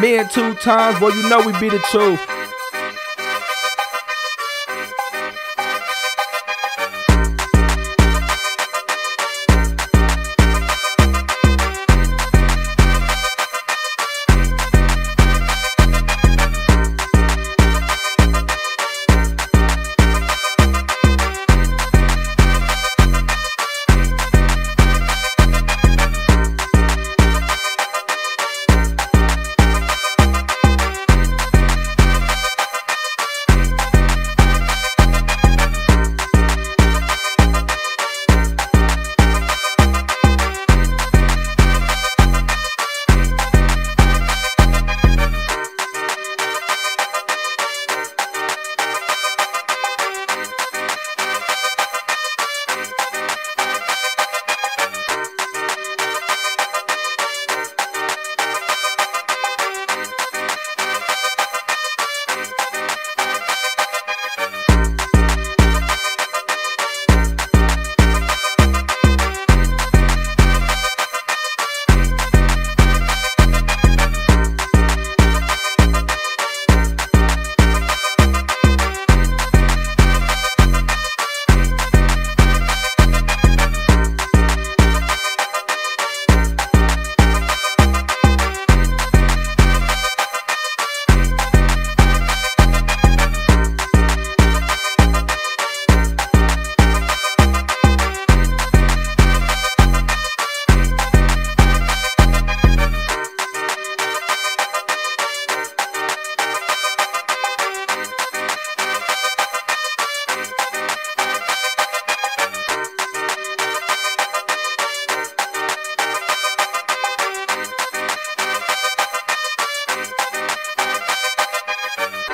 Me and two times, boy, you know we be the truth.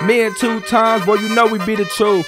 Me and two times, boy, you know we be the truth.